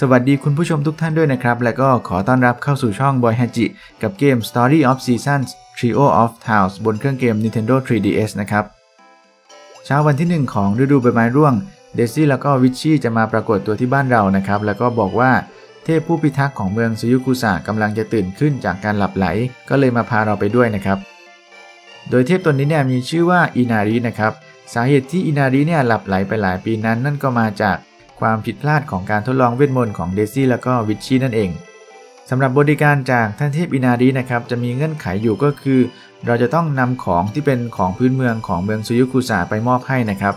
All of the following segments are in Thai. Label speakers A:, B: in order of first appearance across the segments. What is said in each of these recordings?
A: สวัสดีคุณผู้ชมทุกท่านด้วยนะครับ และก็ขอต้อนรับเข้าสู่ช่อง Boy Haji กับเกม Story of Seasons Trio of Towns บนเครื่องเกม Nintendo 3DS นะครับ เช้าวันที่ 1 ของฤดูใบไม้ร่วงเดซี่แล้วก็วิชชี่จะมาปรากฏตัวที่บ้านเรานะครับ แล้วก็บอกว่าเทพผู้พิทักษ์ของเมืองซูยุกุสะกำลังจะตื่นขึ้นจากการหลับไหล ก็เลยมาพาเราไปด้วยนะครับ โดยเทพตนนี้เนี่ยมีชื่อว่าอินารินะครับ สาเหตุที่อินาริเนี่ยหลับไหลไปหลายปีนั้นนั่นก็มาจาก ความผิดพลาดของการทดลองเวทมนต์ของเดซี่แล้วก็วิชชี่นั่นเองสำหรับบริการจากท่านเทพอินารินะครับจะมีเงื่อนไขอยู่ก็คือ เราจะต้องนำของที่เป็นของพื้นเมืองของเมืองสึยุกุสะไปมอบให้นะครับ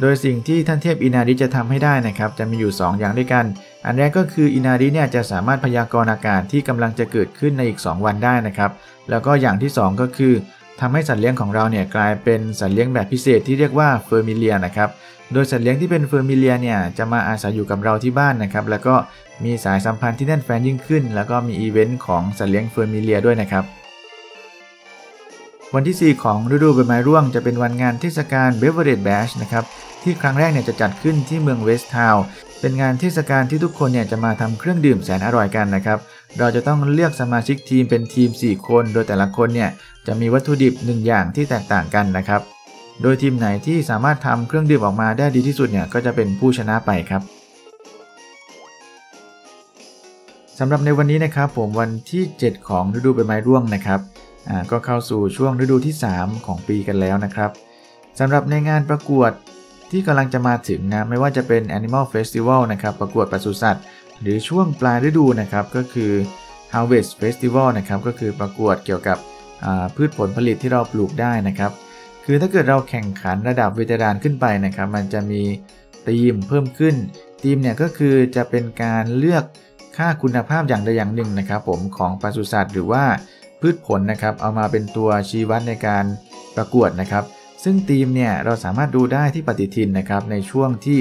A: โดยสิ่งที่ท่านเทพอินาริจะทำให้ได้นะครับ จะมีอยู่ 2 อย่างด้วยกัน อันแรกก็คืออินาริเนี่ยจะสามารถพยากรณ์อากาศที่กำลังจะเกิดขึ้นในอีก 2 วันได้นะครับ แล้วก็อย่างที่ 2 ก็คือทำให้สัตว์เลี้ยงของเราเนี่ยกลายเป็นสัตว์เลี้ยงแบบพิเศษที่เรียกว่า familiar นะครับ โดยสัตว์เลี้ยงที่เป็น familiar เนี่ยจะมาอาศัยอยู่กับเราที่บ้านนะครับ แล้วก็มีสายสัมพันธ์ที่แน่นแฟ้นยิ่งขึ้น แล้วก็มีอีเวนต์ของสัตว์เลี้ยง familiar ด้วยนะครับ วันที่ 4 ของฤดูใบไม้ร่วงจะเป็นวันงานเทศกาล Beverage Bash นะครับที่ครั้งแรกเนี่ยจะจัดขึ้นที่เมือง Westown เป็นงานเทศกาลที่ทุกคนเนี่ยจะมาทำเครื่องดื่มแสนอร่อยกันนะครับ เราจะต้องเลือกสมาชิกทีมเป็นทีม 4 คน โดยแต่ละคนเนี่ยจะมีวัตถุดิบ 1 อย่างที่แตกต่างกันนะครับ โดยทีมไหนที่สามารถทำเครื่องดื่มออกมาได้ดีที่สุดเนี่ยก็จะเป็นผู้ชนะไปครับสำหรับในวันนี้นะครับผมวันที่ 7 ของฤดูใบไม้ร่วงนะครับก็เข้าสู่ช่วงฤดูที่ 3 ของปีกันแล้วนะครับสำหรับในงานประกวดที่กำลังจะมาถึงนะไม่ว่าจะเป็น Animal Festival นะครับประกวดปศุสัตว์ หรือช่วงปลายฤดูนะครับก็คือ Harvest Festival นะครับก็คือประกวดเกี่ยวกับพืชผลผลิตที่เราปลูกได้นะครับ คือถ้าเกิดเราแข่งขันระดับเวทรานขึ้นไปนะครับ มันจะมีธีมเพิ่มขึ้นธีมเนี่ยก็คือจะเป็นการเลือกค่าคุณภาพอย่างใดอย่างหนึ่งนะครับ ผมของปศุสัตว์หรือว่าพืชผลนะครับ เอามาเป็นตัวชี้วัดในการประกวดนะครับ ซึ่งธีมเนี่ยเราสามารถดูได้ที่ปฏิทินนะครับ ในช่วงที่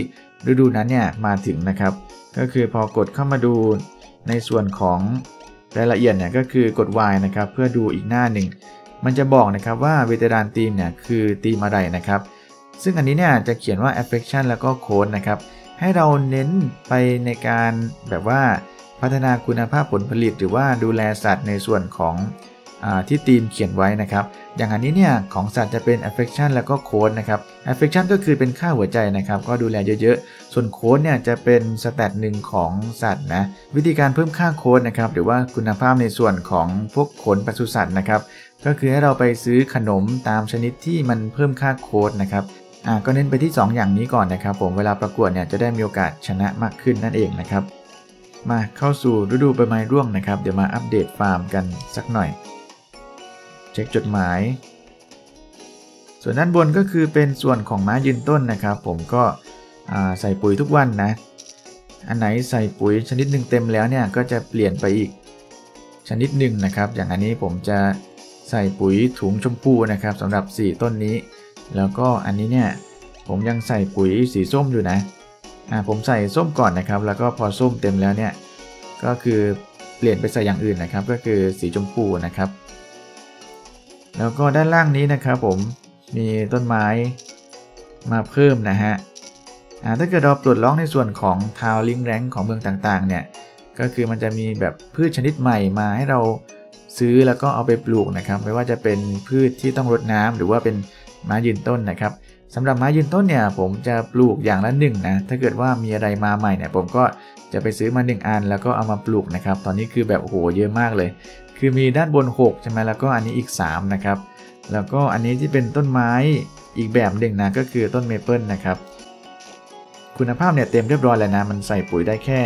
A: ฤดูนั้นเนี่ยมาถึงนะครับ ก็คือพอกดเข้ามาดูในส่วนของรายละเอียดเนี่ยก็คือกด Y นะครับ เพื่อดูอีกหน้าหนึ่ง มันจะบอกนะครับว่าเวทรานธีมเนี่ยคือทีมอะไรนะครับ ซึ่งอันนี้เนี่ยจะเขียนว่า affection แล้วก็ code นะครับ ให้เราเน้นไปในการแบบว่าพัฒนาคุณภาพผลผลิต หรือว่าดูแลสัตว์ในส่วนของ ที่ทีมเขียนไว้นะครับ อย่างอันนี้เนี่ยของสัตว์จะเป็น affection แล้วก็โค้ดนะครับ affection ก็คือเป็นค่าหัวใจนะครับ ก็ดูแลเยอะๆ ส่วนโค้ดเนี่ยจะเป็นสแตทหนึ่งของสัตว์นะ วิธีการเพิ่มค่าโค้ดนะครับ หรือว่าคุณภาพในส่วนของพวกขนปศุสัตว์นะครับ ก็คือให้เราไปซื้อขนมตามชนิดที่มันเพิ่มค่าโค้ดนะครับอ่าก็เน้นไปที่ 2 อย่างนี้ก่อนนะครับ ผมเวลาประกวดเนี่ยจะได้มีโอกาสชนะมากขึ้นนั่นเองนะครับ มาเข้าสู่ฤดูใบไม้ร่วงนะครับ เดี๋ยวมาอัปเดตฟาร์มกันสักหน่อย เช็คจดหมาย ส่วนด้านบนก็คือเป็นส่วนของม้ายืนต้นนะครับ ผมก็ใส่ปุ๋ยทุกวันนะ อันไหนใส่ปุ๋ยชนิดหนึ่งเต็มแล้วเนี่ยก็จะเปลี่ยนไปอีกชนิดหนึ่งนะครับ อย่างอันนี้ผมจะใส่ปุ๋ยถุงชมพูนะครับสำหรับ 4 ต้นนี้ แล้วก็อันนี้เนี่ยผมยังใส่ปุ๋ยสีส้มอยู่นะอ่าผมใส่ส้มก่อนนะครับ แล้วก็พอส้มเต็มแล้วเนี่ยก็คือเปลี่ยนไปใส่อย่างอื่นนะครับ ก็คือสีชมพูนะครับ แล้วก็ด้านล่างนี้นะครับผมมีต้นไม้มาเพิ่มนะฮะถ้าเกิดเราปลดล็อกในส่วนของทาวลิงแรงของเมืองต่างๆ เนี่ยก็คือมันจะมีแบบพืชชนิดใหม่มาให้เราซื้อแล้วก็เอาไปปลูกนะครับ ไม่ว่าจะเป็นพืชที่ต้องรดน้ำหรือว่าเป็นไม้ยืนต้นนะครับสำหรับไม้ยืนต้นเนี่ยผมจะปลูกอย่างละหนึ่งนะถ้าเกิดว่ามีอะไรมาใหม่เนี่ยผมก็จะไปซื้อมา1อันแล้วก็เอามาปลูกนะครับ ตอนนี้คือแบบโอ้โหเยอะมากเลย คือมีด้านบน 6 ใช่ไหมแล้วก็อันนี้อีก 3 นะครับ แล้วก็อันนี้ที่เป็นต้นไม้อีกแบบหนึ่งนะก็คือต้นเมเปิลนะครับ คุณภาพเนี่ยเต็มเรียบร้อยแล้วนะ มันใส่ปุ๋ยได้แค่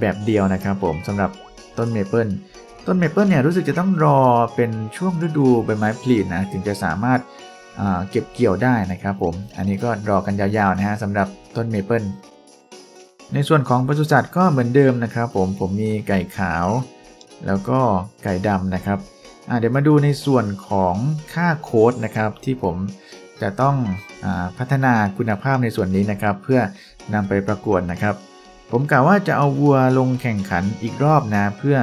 A: แบบเดียวนะครับผมสำหรับต้นเมเปิลต้นเมเปิลเนี่ยรู้สึกจะต้องรอเป็นช่วงฤดูใบไม้ผลินะถึงจะสามารถเก็บเกี่ยวได้นะครับผม อันนี้ก็รอกันยาวๆนะฮะสำหรับต้นเมเปิลในส่วนของปศุสัตว์ก็เหมือนเดิมนะครับผม ผมมีไก่ขาว แล้วก็ไก่ดำนะครับเดี๋ยวมาดูในส่วนของค่าโค้ดนะครับ ที่ผมจะต้องอพัฒนาคุณภาพในส่วนนี้นะครับ เพื่อนำไปประกวดนะครับ ผมกล่าวว่าจะเอาวัวลงแข่งขันอีกรอบนะ เพื่อ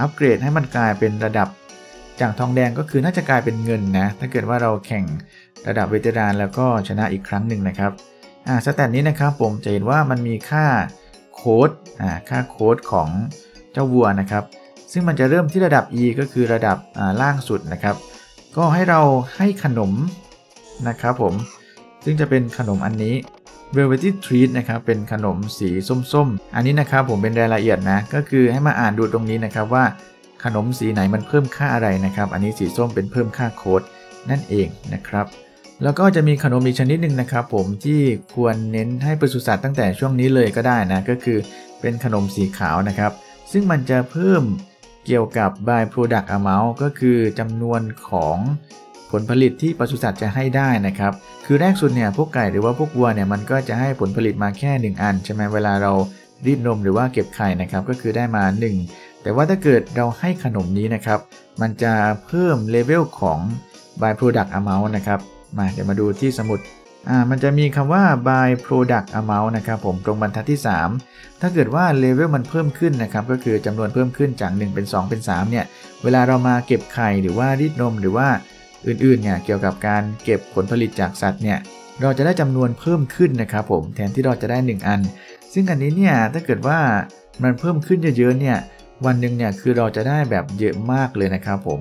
A: อัปเกรดให้มันกลายเป็นระดับจากทองแดงก็คือน่าจะกลายเป็นเงินนะ ถ้าเกิดว่าเราแข่งระดับเวทรานแล้วก็ชนะอีกครั้งหนึ่งนะครับสแตทนี้นะครับผมจะเห็นว่ามันมีค่าโค้ดค่าโค้ดของ เจ้าวัวนะครับ ซึ่งมันจะเริ่มที่ระดับ e ก็คือระดับล่างสุดนะครับ ก็ให้เราให้ขนมนะครับผม ซึ่งจะเป็นขนมอันนี้ Velvety Treat นะครับ เป็นขนมสีส้มๆ อันนี้นะครับผมเป็นรายละเอียดนะ ก็คือให้มาอ่านดูตรงนี้นะครับว่าขนมสีไหนมันเพิ่มค่าอะไรนะครับ อันนี้สีส้มเป็นเพิ่มค่าโค้ดนั่นเองนะครับ แล้วก็จะมีขนมอีกชนิดหนึ่งนะครับ ผมที่ควรเน้นให้ปศุสัตว์ตั้งแต่ช่วงนี้เลยก็ได้นะ ก็คือเป็นขนมสีขาวนะครับ ซึ่งมันจะเพิ่มเกี่ยวกับ by product amount ก็คือจำนวนของผลผลิตที่ปศุสัตว์จะให้ได้นะครับ คือแรกสุดเนี่ยพวกไก่หรือว่าพวกวัวเนี่ยมันก็จะให้ผลผลิตมาแค่ 1 อันใช่ไหมเวลาเรารีดนมหรือว่าเก็บไข่นะครับก็คือได้มา 1 แต่ว่าถ้าเกิดเราให้ขนมนี้นะครับ มันจะเพิ่มเลเวลของ by product amount นะครับ มาเดี๋ยวมาดูที่สมุด อ่ามันจะมีคำว่า by product amount นะครับผมตรงบรรทัดที่ 3 ถ้าเกิดว่าเลเวลมันเพิ่มขึ้นนะครับก็คือจำนวนเพิ่มขึ้นจาก 1 เป็น 2 เป็น 3 เนี่ย เวลาเรามาเก็บไข่หรือว่ารีดนมหรือว่าอื่นๆเนี่ยเกี่ยวกับการเก็บผลผลิตจากสัตว์เนี่ยเราจะได้จำนวนเพิ่มขึ้นนะครับผมแทนที่เราจะได้ 1 อัน ซึ่งอันนี้เนี่ยถ้าเกิดว่ามันเพิ่มขึ้นเยอะๆเนี่ยวันหนึ่งเนี่ยคือเราจะได้แบบเยอะมากเลยนะครับผม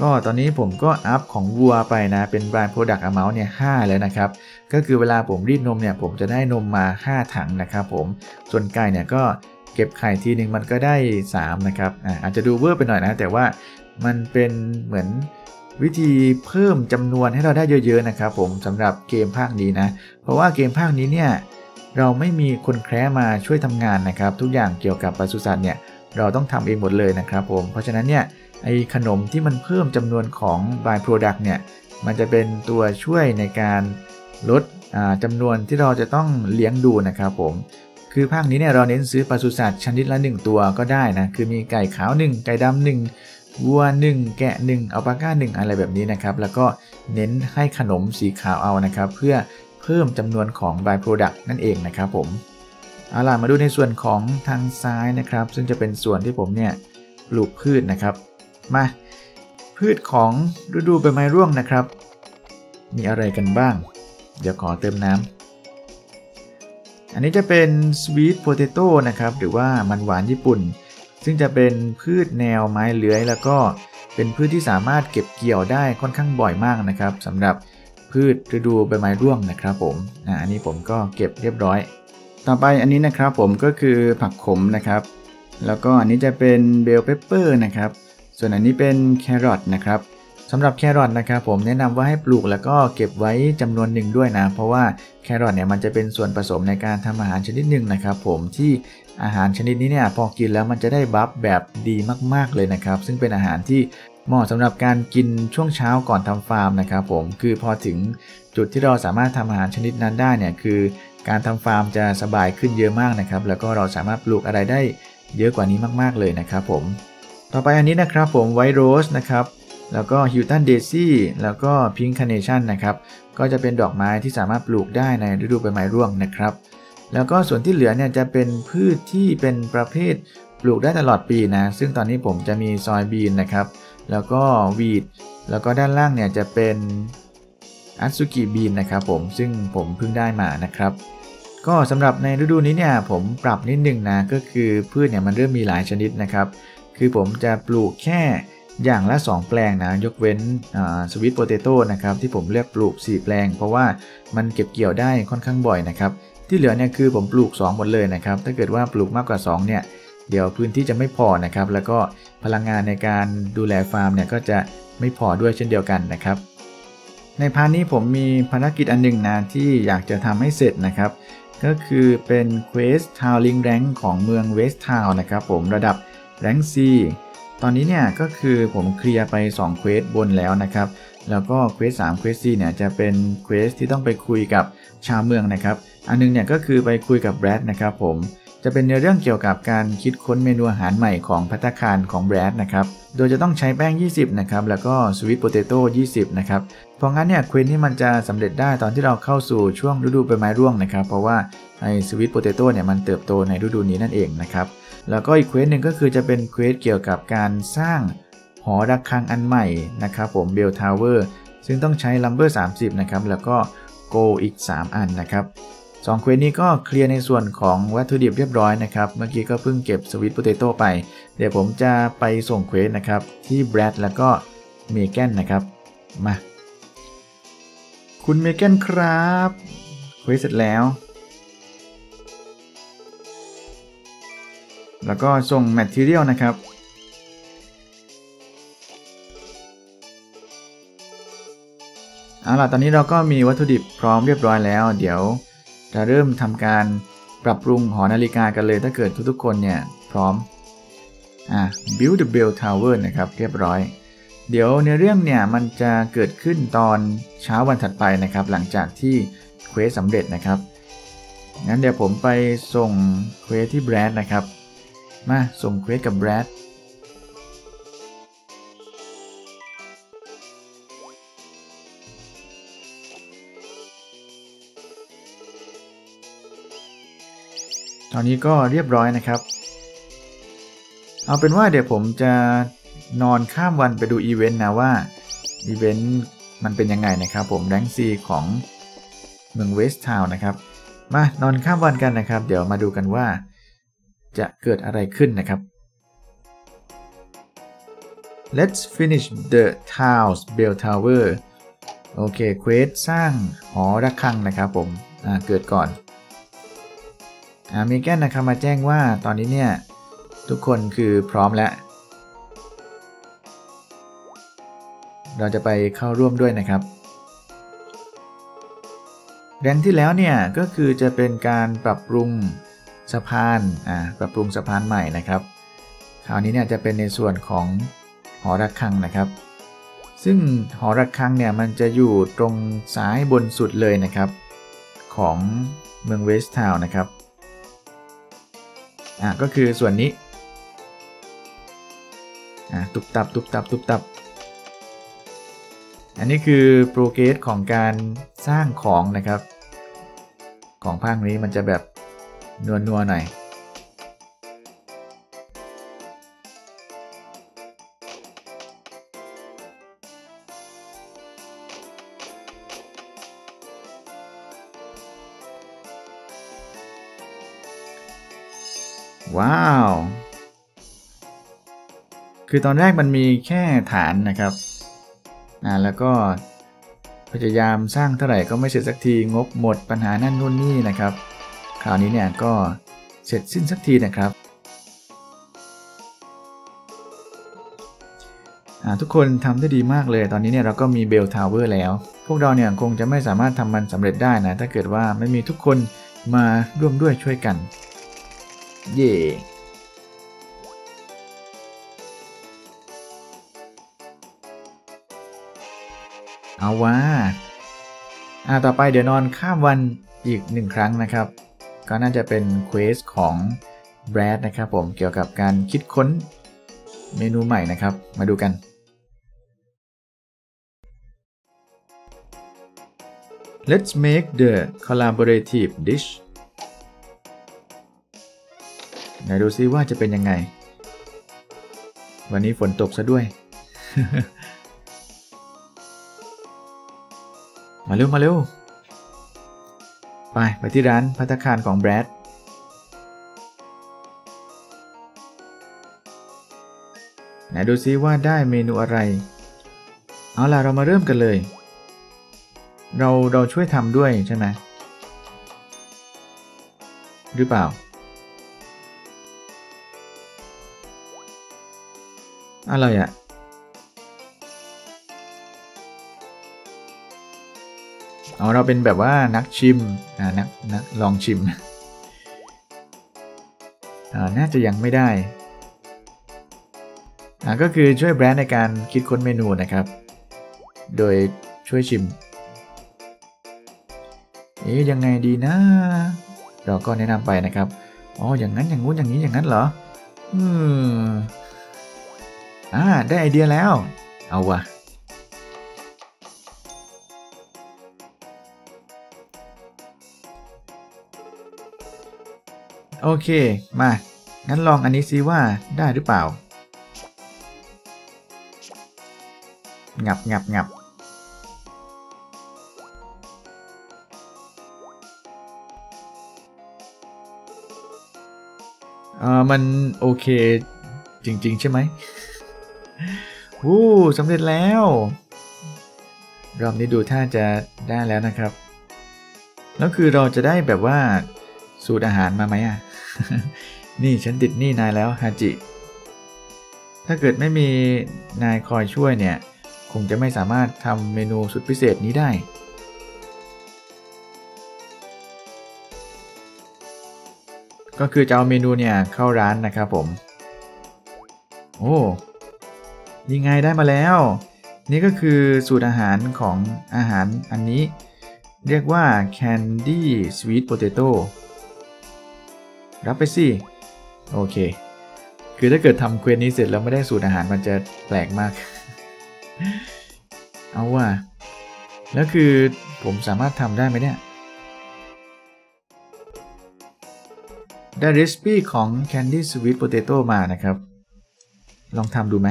A: ก็ตอนนี้ผมก็อัพของวัวไปนะเป็น by product amount เนี่ย5แล้วนะครับ ก็คือเวลาผมรีดนมเนี่ยผมจะได้นมมา 5 ถังนะครับผม ส่วนไก่เนี่ยก็เก็บไข่ทีหนึ่งมันก็ได้ 3 นะครับอาจจะดูเวอร์ไปหน่อยนะ แต่ว่ามันเป็นเหมือนวิธีเพิ่มจำนวนให้เราได้เยอะๆนะครับผมสำหรับเกมภาคนี้นะ เพราะว่าเกมภาคนี้เนี่ยเราไม่มีคนแคร์มาช่วยทำงานนะครับ ทุกอย่างเกี่ยวกับปศุสัตว์เนี่ยเราต้องทำเองหมดเลยนะครับผม เพราะฉะนั้นเนี่ยไอขนมที่มันเพิ่มจำนวนของ by product เนี่ยมันจะเป็นตัวช่วยในการ ลดจำนวนที่เราจะต้องเลี้ยงดูนะครับผมคือภาคนี้เนี่ยเราเน้นซื้อปศุสัตว์ชนิดละ 1 ตัวก็ได้นะ คือมีไก่ขาว 1 ไก่ดำหนึ่งวัว 1 แกะ 1 อัลปาก้า 1 อะไรแบบนี้นะครับ แล้วก็เน้นให้ขนมสีขาวเอานะครับ เพื่อเพิ่มจำนวนของ by product นั่นเองนะครับผมเอาล่ะมาดูในส่วนของทางซ้ายนะครับ ซึ่งจะเป็นส่วนที่ผมเนี่ยปลูกพืชนะครับมาพืชของฤดูใบไม้ร่วงนะครับ มีอะไรกันบ้าง เดี๋ยวขอเติมน้ำ อันนี้จะเป็น sweet potato นะครับ หรือว่ามันหวานญี่ปุ่น ซึ่งจะเป็นพืชแนวไม้เลื้อย แล้วก็เป็นพืชที่สามารถเก็บเกี่ยวได้ค่อนข้างบ่อยมากนะครับสำหรับพืชฤดูใบไม้ร่วงนะครับผมอันนี้ผมก็เก็บเรียบร้อย ต่อไปอันนี้นะครับผมก็คือผักขมนะครับ แล้วก็อันนี้จะเป็น bell pepper นะครับ ส่วนอันนี้เป็นแครอทนะครับ สำหรับแครอทนะครับผมแนะนำว่าให้ปลูกแล้วก็เก็บไว้จำนวนหนึ่งด้วยนะ เพราะว่าแครอทเนี่ยมันจะเป็นส่วนผสมในการทำอาหารชนิดหนึ่งนะครับผมที่อาหารชนิดนี้เนี่ยพอกินแล้วมันจะได้ buff แบบดีมากๆเลยนะครับ ซึ่งเป็นอาหารที่เหมาะสำหรับการกินช่วงเช้าก่อนทำฟาร์มนะครับผมคือพอถึงจุดที่เราสามารถทำอาหารชนิดนั้นได้เนี่ยคือ การทำฟาร์มจะสบายขึ้นเยอะมากนะครับ แล้วก็เราสามารถปลูกอะไรได้เยอะกว่านี้มากๆเลยนะครับผมต่อไปอันนี้นะครับผม wild rose นะครับ แล้วก็ Houston daisy แล้วก็ pink carnation นะครับ ก็จะเป็นดอกไม้ที่สามารถปลูกได้ในฤดูใบไม้ร่วงนะครับ แล้วก็ส่วนที่เหลือเนี่ยจะเป็นพืชที่เป็นประเภทปลูกได้ตลอดปีนะ ซึ่งตอนนี้ผมจะมีซอยบีนนะครับ แล้วก็วีด แล้วก็ด้านล่างเนี่ยจะเป็นอัตสุกิบีนนะครับผม ซึ่งผมเพิ่งได้มานะครับ ก็สำหรับในฤดูนี้เนี่ยผมปรับนิดนึงนะ ก็คือพืชเนี่ยมันเริ่มมีหลายชนิดนะครับ คือผมจะปลูกแค่ อย่างละ 2 แปลงนะ ยกเว้นสวิตโปเตโต้นะครับที่ผมเลือกปลูก 4 แปลง เพราะว่ามันเก็บเกี่ยวได้ค่อนข้างบ่อยนะครับ ที่เหลือเนี่ยคือผมปลูก 2 หมดเลยนะครับ ถ้าเกิดว่าปลูกมากกว่า 2 เนี่ย เดี๋ยวพื้นที่จะไม่พอนะครับ แล้วก็พลังงานในการดูแลฟาร์มเนี่ยก็จะไม่พอด้วยเช่นเดียวกันนะครับ ใน part นี้ผมมีภารกิจอันหนึ่งนะที่อยากจะทำให้เสร็จนะครับ ก็คือเป็น quest town link rank ของเมืองเวสต์ทาวน์นะครับผมระดับ rank C ตอนนี้เนี่ยก็คือผมเคลียร์ไป2 quest บนแล้วนะครับ แล้วก็ quest 3 quest 4เนี่ยจะเป็น quest ที่ต้องไปคุยกับชาวเมืองนะครับ อันนึงเนี่ยก็คือไปคุยกับแบรดนะครับผมจะเป็นในเรื่องเกี่ยวกับการคิดค้นเมนูอาหารใหม่ของภัตตาคารของแบรดนะครับ โดยจะต้องใช้แป้ง 20 นะครับ แล้วก็ sweet potato 20 นะครับ เพราะงั้นเนี่ย quest ที่มันจะสำเร็จได้ตอนที่เราเข้าสู่ช่วงฤดูใบไม้ร่วงนะครับ เพราะว่าไอ sweet potato เนี่ยมันเติบโตในฤดูนี้นั่นเองนะครับ แล้วก็อีก quest หนึ่งก็คือจะเป็น quest เกี่ยวกับการสร้างหอระฆังอันใหม่นะครับผม bell tower ซึ่งต้องใช้ lumber 30 นะครับ แล้วก็โกอีก 3 อันนะครับ2 quest นี้ก็ clear ในส่วนของวัตถุดิบเรียบร้อยนะครับ เมื่อกี้ก็เพิ่งเก็บ sweet potato ไป เดี๋ยวผมจะไปส่ง quest นะครับ ที่แบรดแล้วก็เมแกนนะครับ มา คุณเมแกนครับ quest เสร็จแล้ว แล้วก็ส่ง material นะครับ เอาล่ะ ตอนนี้เราก็มีวัตถุดิบพร้อมเรียบร้อยแล้ว เดี๋ยวจะเริ่มทำการปรับปรุงหอนาฬิกากันเลยถ้าเกิดทุกๆคนเนี่ย พร้อม อ่า build the bell tower นะครับ เรียบร้อย เดี๋ยวในเรื่องเนี่ย มันจะเกิดขึ้นตอนเช้าวันถัดไปนะครับ หลังจากที่ quest สำเร็จนะครับงั้นเดี๋ยวผมไปส่ง quest ที่แบรดนะครับ มาส่ง quest กับแบรดตอนนี้ก็เรียบร้อยนะครับ เอาเป็นว่าเดี๋ยวผมจะนอนข้ามวันไปดูอีเวนต์นะว่าอีเวนต์มันเป็นยังไงนะครับผม rank C ของเมืองเวสต์ทาวน์นะครับ มานอนข้ามวันกันนะครับ เดี๋ยวมาดูกันว่า จะเกิดอะไรขึ้นนะครับ Let's finish the town's bell tower โอเคเควสสร้างหอระฆังนะครับผมเกิดก่อนอมีแกนนะครับมาแจ้งว่าตอนนี้เนี่ย ทุกคนคือพร้อมแล้ว เราจะไปเข้าร่วมด้วยนะครับแรงที่แล้วเนี่ย ก็คือจะเป็นการปรับปรุง สะพานอ่าปรับปรุงสะพานใหม่นะครับ คราวนี้เนี่ยจะเป็นในส่วนของหอระฆังนะครับ ซึ่งหอระฆังเนี่ยมันจะอยู่ตรงซ้ายบนสุดเลยนะครับ ของเมืองเวสต์ทาวน์นะครับอะก็คือส่วนนี้อะตุบตับตุบตับตุบตับ อันนี้คือโปรเกรสของการสร้างของนะครับ ของภาคนี้มันจะแบบ นัวนัวหน่อยว้าว คือตอนแรกมันมีแค่ฐานนะครับ อ่า แล้วก็พยายามสร้างเท่าไหร่ก็ไม่เสร็จสักทีงบหมดปัญหานั่นนู่นนี่นะครับ คราวนี้เนี่ยก็เสร็จสิ้นสักทีนะครับ ทุกคนทำได้ดีมากเลย ตอนนี้เนี่ยเราก็มี bell tower แล้ว พวกเราเนี่ยคงจะไม่สามารถทำมันสำเร็จได้นะ ถ้าเกิดว่าไม่มีทุกคนมาร่วมด้วยช่วยกัน เย่เอาว่า อ่า ต่อไปเดี๋ยวนอนข้ามวันอีกหนึ่งครั้งนะครับ ก็น่าจะเป็นเควสของแบรดนะครับผมเกี่ยวกับการคิดค้นเมนูใหม่นะครับ มาดูกัน Let's make the collaborative dish ไหนดูซิว่าจะเป็นยังไง วันนี้ฝนตกซะด้วย มาเร็ว มาเร็ว ไป ไปที่ร้านพัตคารของแบรดไหนดูซิว่าได้เมนูอะไร เอาล่ะ เรามาเริ่มกันเลย เราเราช่วยทำด้วยใช่ไหมหรือเปล่าอะไรอะ่ะ อ๋อเราเป็นแบบว่านักชิมอ่านักนักลองชิมอ่าน่าจะยังไม่ได้อ่าก็คือช่วยแบรนด์ในการคิดค้นเมนูนะครับ โดยช่วยชิม เอ๊ยยังไงดีนะ เราก็แนะนำไปนะครับ อ๋อ อย่างนั้น อย่างงู้น อย่างนี้ อย่างนั้นเหรอ อืม อ่า ได้ไอเดียแล้ว เอาวะ โอเค มา งั้นลองอันนี้ซิว่าได้หรือเปล่า งับงับงับเออมันโอเค จริง ๆ ใช่ไหมวู้สำเร็จแล้ว รอบนี้ดูท่าจะได้แล้วนะครับ แล้วคือเราจะได้แบบว่าสูตรอาหารมาไหมอะ นี่ฉันติดหนี่นายแล้วฮาจิ ถ้าเกิดไม่มีนายคอยช่วยเนี่ย คงจะไม่สามารถทำเมนูสุดพิเศษนี้ได้ ก็คือจะเอาเมนูเนี่ยเข้าร้านนะครับผม โอ้ยังไงได้มาแล้ว นี่ก็คือสูตรอาหารของอาหารอันนี้ เรียกว่า candied sweet potato รับไปสิ โอเค คือถ้าเกิดทำ quest นี้เสร็จแล้วไม่ได้สูตรอาหารมันจะแปลกมาก เอาว่า แล้วคือผมสามารถทำได้ไหมเนี่ย ได้ recipe ของ candied sweet potato มานะครับ ลองทำดูไหม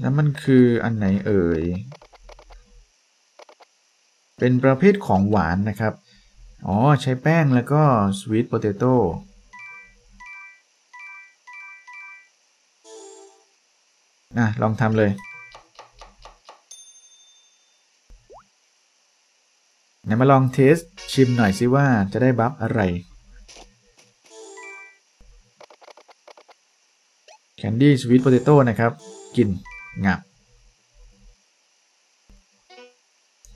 A: แล้วมันคืออันไหนเอ่ย เป็นประเภทของหวานนะครับ อ๋อ ใช้แป้งแล้วก็ Sweet Potato นะลองทำเลย ไหนมาลองเทสชิมหน่อยสิว่าจะได้บัฟอะไร Candy Sweet Potato นะครับ กินงับ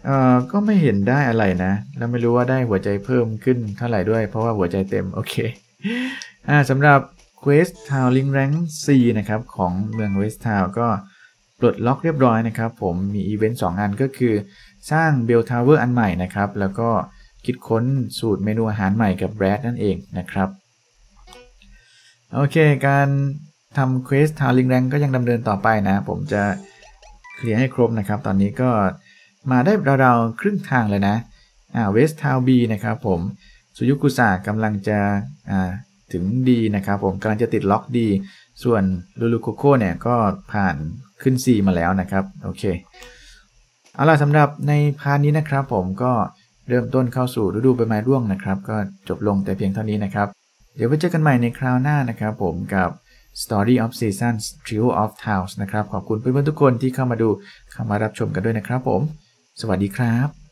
A: เอ่อก็ไม่เห็นได้อะไรนะ แล้วไม่รู้ว่าได้หัวใจเพิ่มขึ้นเท่าไหร่ด้วย เพราะว่าหัวใจเต็ม โอเค อ่าสำหรับ Quest Town Link Rank 4นะครับ ของเมือง West Town ก็ปลดล็อกเรียบร้อยนะครับ ผมมีอีเวนต์2อันก็คือ สร้าง Bell Tower อันใหม่นะครับ แล้วก็คิดค้นสูตรเมนูอาหารใหม่กับแบรดนั่นเองนะครับ โอเค การทำ Quest Town Link Rank ก็ยังดำเนินต่อไปนะ ผมจะเคลียร์ให้ครบนะครับ ตอนนี้ก็ มาได้ราวๆครึ่งทางเลยนะอ่า West Town B นะครับผมสุยุกุสะกำลังจะถึงดีนะครับผมกำลังจะติดล็อกดีส่วนลูลูโคโค่เนี่ยก็ผ่านขึ้น C มาแล้วนะครับ โอเค เอาล่ะสำหรับในพาร์ทนี้นะครับผมก็เริ่มต้นเข้าสู่ฤดูใบไม้ร่วงนะครับ ก็จบลงแต่เพียงเท่านี้นะครับ เดี๋ยวไว้เจอกันใหม่ในคราวหน้านะครับผมกับ Story of Seasons Trio of Towns นะครับ ขอบคุณเพื่อนๆทุกคนที่เข้ามาดูเข้ามารับชมกันด้วยนะครับผม สวัสดีครับ